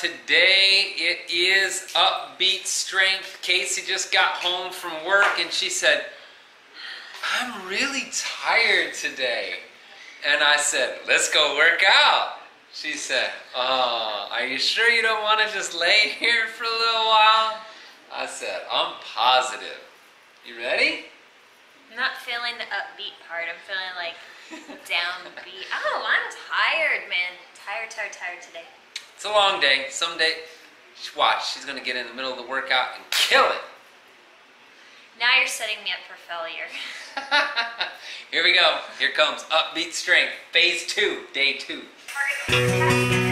today. It is Upbeat Strength. Casey just got home from work and she said, I'm really tired today. And I said, Let's go work out. She said, Oh, are you sure you don't want to just lay here for a little while? I said, I'm positive. You ready? I'm not feeling the upbeat part. I'm feeling like downbeat. Oh, I'm tired, man. Tired, tired, tired today. It's a long day. Someday, watch, she's going to get in the middle of the workout and kill it. Now you're setting me up for failure. Here we go. Here comes Upbeat Strength, Phase 2, Day Música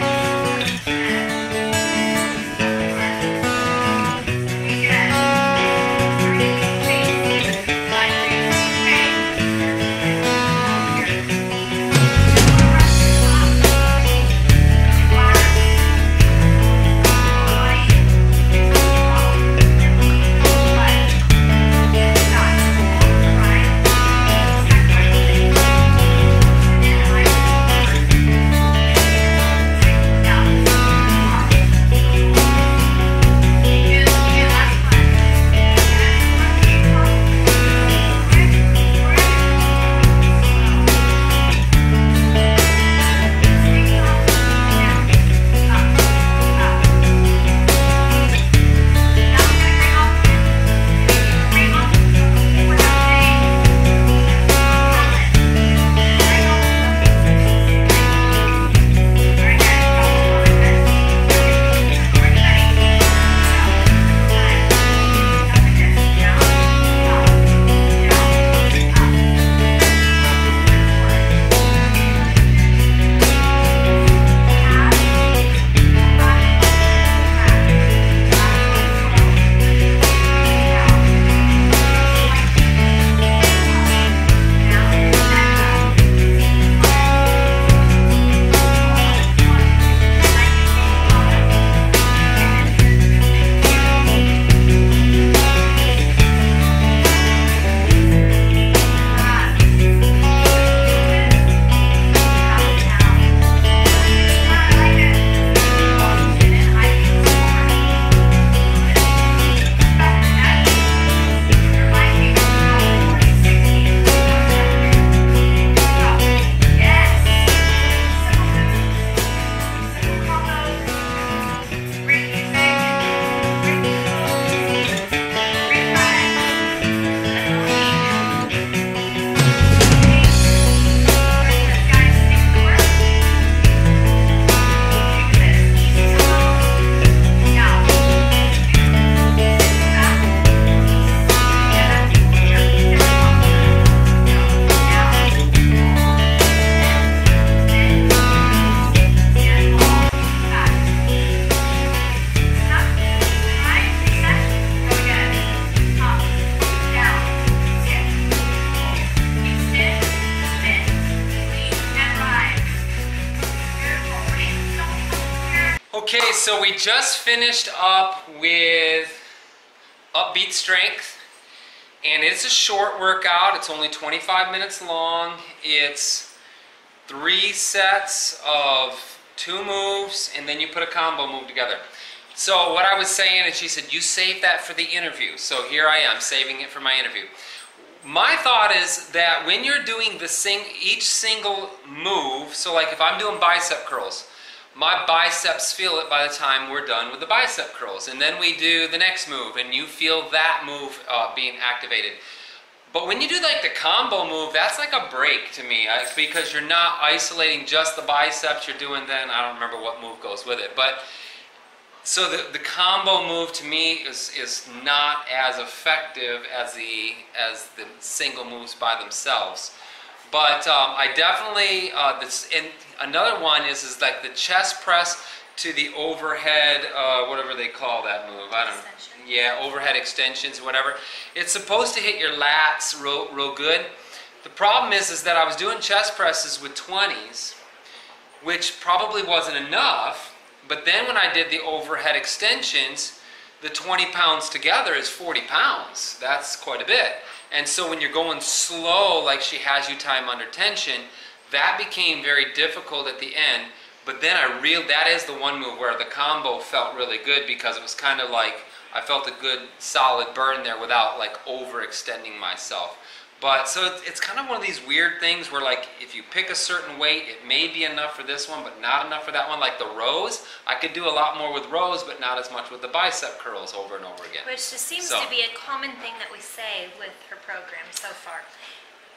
Okay, so we just finished up with Upbeat Strength, and it's a short workout. It's only 25 minutes long. It's three sets of two moves, and then you put a combo move together. So what I was saying, and she said, you save that for the interview. So here I am, saving it for my interview. My thought is that when you're doing the sing, each single move, so like if I'm doing bicep curls, my biceps feel it by the time we're done with the bicep curls. And then we do the next move, and you feel that move uh, being activated. But when you do like the combo move, that's like a break to me I, because you're not isolating just the biceps. You're doing then, I don't remember what move goes with it. But so the, the combo move to me is, is not as effective as the, as the single moves by themselves. But um, I definitely, uh, this, and another one is, is like the chest press to the overhead, uh, whatever they call that move. I don't know. Extension. Yeah, overhead extensions, whatever. It's supposed to hit your lats real, real good. The problem is, is that I was doing chest presses with 20s, which probably wasn't enough. But then when I did the overhead extensions, the 20 pounds together is 40 pounds. That's quite a bit. And so when you're going slow, like she has you time under tension, that became very difficult at the end. But then I real that is the one move where the combo felt really good because it was kind of like I felt a good solid burn there without like overextending myself. But so it's, it's kind of one of these weird things where like if you pick a certain weight, it may be enough for this one, but not enough for that one. Like the rows, I could do a lot more with rows, but not as much with the bicep curls over and over again. Which just seems So- to be a common thing that we say with her program so far.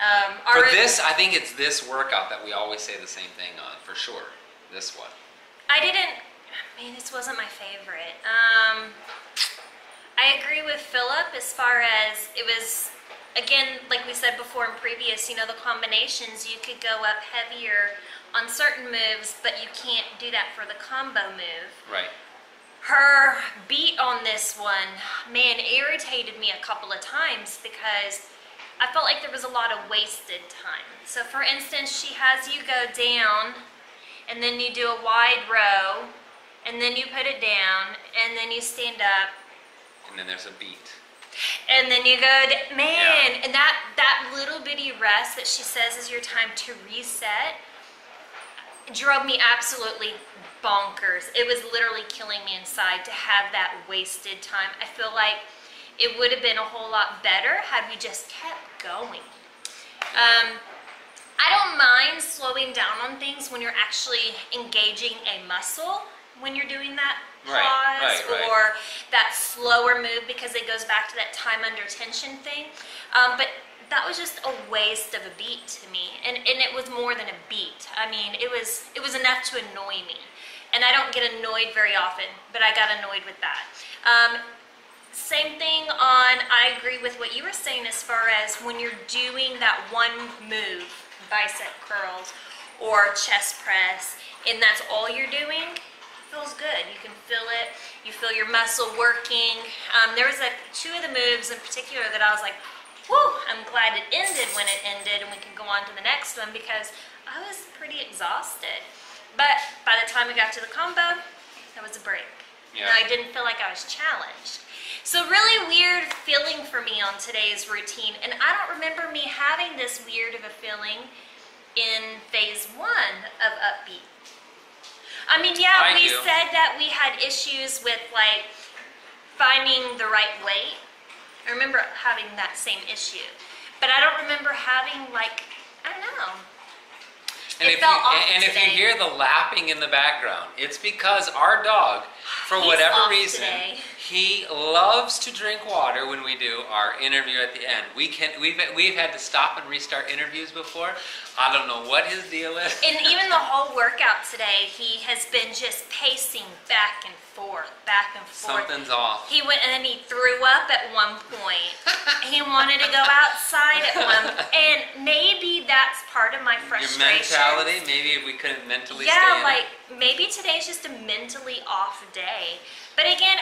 Um, For this, I think it's this workout that we always say the same thing on, for sure. This one. I didn't. I mean, this wasn't my favorite. Um, I agree with Philip as far as it was. Again, like we said before in previous, you know, the combinations you could go up heavier on certain moves, but you can't do that for the combo move. Right. Her beat on this one, man, irritated me a couple of times because I felt like there was a lot of wasted time. So, for instance, she has you go down and then you do a wide row and then you put it down and then you stand up And then there's a beat. and then you go, man, and that that little bitty rest that she says is your time to reset drove me absolutely bonkers. It was literally killing me inside to have that wasted time. I feel like it would have been a whole lot better had we just kept going. Um, I don't mind slowing down on things when you're actually engaging a muscle when you're doing that pause right, right. or that slower move because it goes back to that time under tension thing. Um, but that was just a waste of a beat to me, and and it was more than a beat. I mean, it was it was enough to annoy me, and I don't get annoyed very often, but I got annoyed with that. Um, same thing on, I agree with what you were saying as far as when you're doing that one move, bicep curls or chest press, and that's all you're doing, feels good. You can feel it. You feel your muscle working. Um, there was a, two of the moves in particular that I was like, whew, I'm glad it ended when it ended and we can go on to the next one because I was pretty exhausted. But by the time we got to the combo, that was a break. And Yeah. I didn't feel like I was challenged. So really weird feeling for me on today's routine. And I don't remember me having this weird of a feeling in phase one of Upbeat. I mean, yeah, I we do. said that we had issues with like finding the right weight. I remember having that same issue. But I don't remember having like, I don't know. And It if felt you, and if you hear the lapping in the background, it's because our dog, for He's whatever reason, today. He loves to drink water when we do our interview at the end. We can we've we've had to stop and restart interviews before. I don't know what his deal is. And even the whole workout today, he has been just pacing back and forth, back and forth. Something's off. He went and then he threw up at one point. he wanted to go outside at one, and maybe that's part of my frustration. Your mentality, maybe if we couldn't mentally stay Yeah, like it. maybe today's just a mentally off day. But again,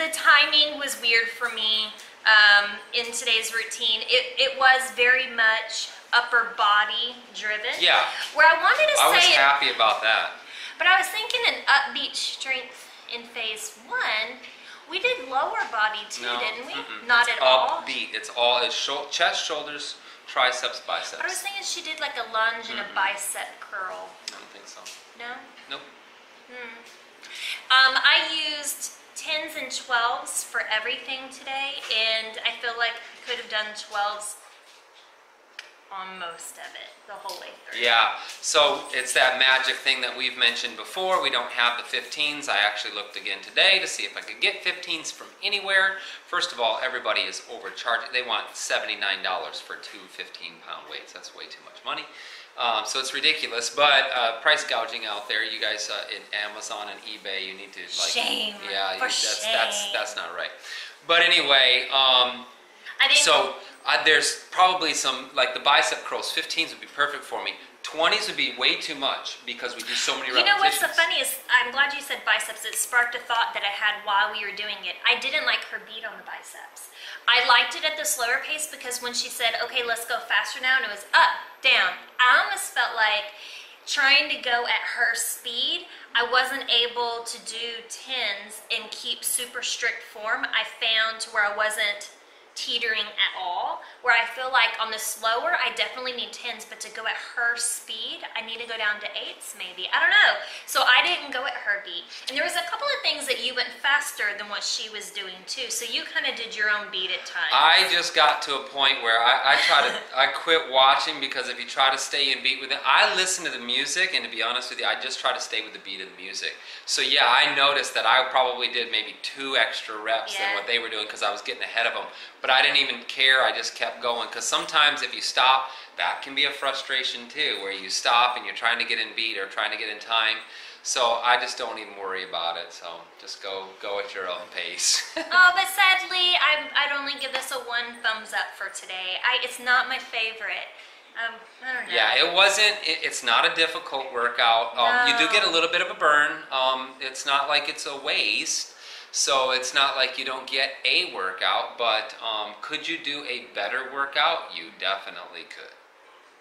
the timing was weird for me um, in today's routine. It, it was very much upper body driven. Yeah. Where I wanted to I was say it happy about that. but I was thinking an upbeat strength in phase one. We did lower body too, No, didn't we? mm-mm. Not it's at all. Upbeat. It's all it's shou- chest, shoulders, triceps, biceps. I was thinking she did like a lunge and a bicep curl. I don't think so. No? Nope. Hmm. Um, I used 10s and 12s for everything today, and I feel like I could have done 12s on most of it the whole way through. Yeah, so it's that magic thing that we've mentioned before. We don't have the 15s. I actually looked again today to see if I could get 15s from anywhere. First of all, everybody is overcharging. They want $79 for two 15 pound weights. That's way too much money. Um, so it's ridiculous, but uh, price gouging out there. You guys uh, in Amazon and eBay, you need to like. Shame. Yeah, that's that's shame. that's not right. But anyway, um, so uh, there's probably some like the bicep curls. 15s would be perfect for me. 20s would be way too much because we do so many reps. You know what's the funniest? I'm glad you said biceps. It sparked a thought that I had while we were doing it. I didn't like her beat on the biceps. I liked it at the slower pace because when she said, okay, let's go faster now, and it was up, down, I almost felt like trying to go at her speed, I wasn't able to do tens and keep super strict form. I found to where I wasn't teetering at all. Where I feel like on the slower, I definitely need tens, but to go at her speed, I need to go down to eights maybe. I don't know. So I didn't go at her beat. And there was a couple of things that you went faster than what she was doing too. So you kind of did your own beat at times. I just got to a point where I, I try to I quit watching because if you try to stay in beat with it, I listen to the music and to be honest with you, I just try to stay with the beat of the music. So yeah, I noticed that I probably did maybe two extra reps than what they were doing because I was getting ahead of them. But I didn't even care. I just kept going because sometimes if you stop, that can be a frustration too, where you stop and you're trying to get in beat or trying to get in time. So I just don't even worry about it. So just go go at your own pace. oh, but sadly, I, I'd only give this a one thumbs up for today. I, it's not my favorite. Um, I don't know. Yeah, it wasn't. It, it's not a difficult workout. Um, You do get a little bit of a burn. Um, it's not like it's a waste. So it's not like you don't get a workout. But um, could you do a better workout? You definitely could.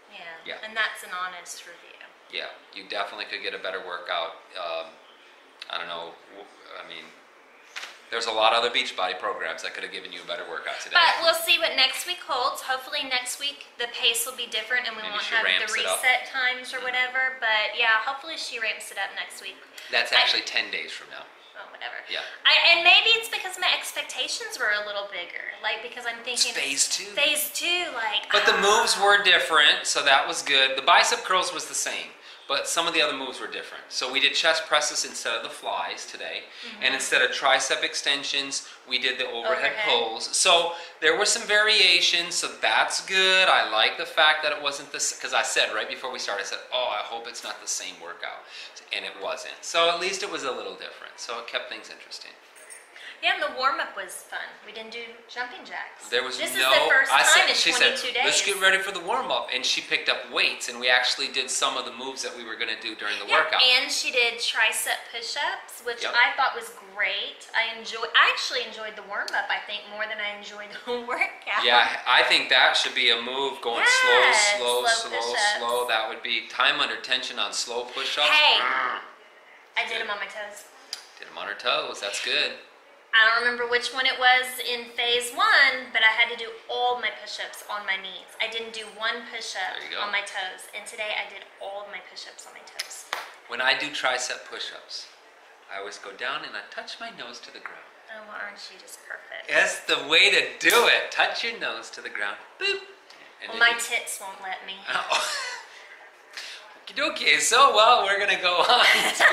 Yeah. Yeah. And that's an honest review. Yeah, you definitely could get a better workout. Um, I don't know. I mean, there's a lot of other Beachbody programs that could have given you a better workout today. But we'll see what next week holds. Hopefully next week the pace will be different and we Maybe won't have the ramps it up. reset times or whatever. But yeah, hopefully she ramps it up next week. That's I- actually 10 days from now. Whatever. Yeah. I, and maybe it's because my expectations were a little bigger. Like because I'm It's thinking phase two. phase two, like. But the ah. moves were different, so that was good. The bicep curls was the same, but some of the other moves were different. So we did chest presses instead of the flies today, Mm-hmm. and instead of tricep extensions, we did the overhead, Overhead. pulls. So there were some variations, so that's good. I like the fact that it wasn't this, because I said right before we started, I said, oh, I hope it's not the same workout. And it wasn't. So at least it was a little different. So it kept things interesting. Yeah, and the warm up was fun. We didn't do jumping jacks. There was this no. is the first I time said, in she 22 said, days. "Let's get ready for the warm up," and she picked up weights, and we actually did some of the moves that we were going to do during the Yeah, workout. and she did tricep push-ups, which Yep. I thought was great. I enjoy. I actually enjoyed the warm up. I think more than I enjoyed the workout. yeah, I think that should be a move going Yes, slow, slow, slow slow, slow. That would be time under tension on slow push-ups. Hey. Mm. I did them on my toes. Did them on her toes. That's good. I don't remember which one it was in phase one, but I had to do all my push-ups on my knees. I didn't do one push-up There you go. on my toes, and today I did all of my push-ups on my toes. When I do tricep push-ups, I always go down and I touch my nose to the ground. Oh, well, aren't you just perfect? That's the way to do it. Touch your nose to the ground. Boop. And Well, my you- tits won't let me. Oh. Okay, so well, we're gonna go on to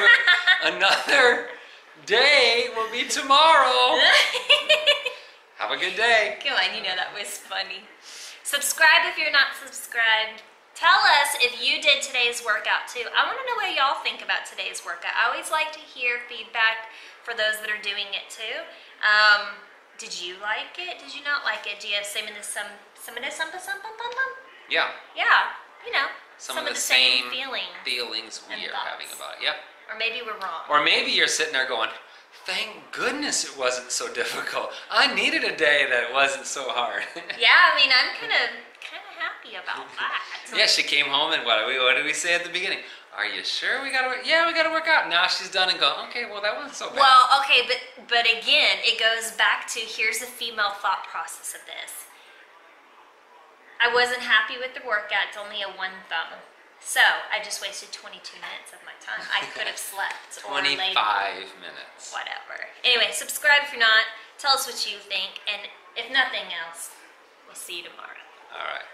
another day. Will be tomorrow. Have a good day. Come on, you know that was funny. Subscribe if you're not subscribed. Tell us if you did today's workout too. I want to know what y'all think about today's workout. I always like to hear feedback for those that are doing it too. Um, did you like it? Did you not like it? Do you have some of the some some of the some some some some? Yeah, Yeah, you know, some, some, of, of the, same, same feeling, feelings we are having about it. Yep. Or maybe we're wrong. Or maybe you're sitting there going, "Thank goodness it wasn't so difficult. I needed a day that it wasn't so hard." yeah, I mean, I'm kind of kind of happy about that. yeah, she came home and what? What did we say at the beginning? Are you sure we gotta work? Yeah, we gotta work out. Now she's done and go. Okay, well that wasn't so bad. Well, okay, but but again, it goes back to here's the female thought process of this. I wasn't happy with the workout. It's only a one thumb. So I just wasted 22 minutes of my time. I could have slept or laid 25 minutes. whatever. Anyway, subscribe if you're not. Tell us what you think, and if nothing else, we'll see you tomorrow. All right.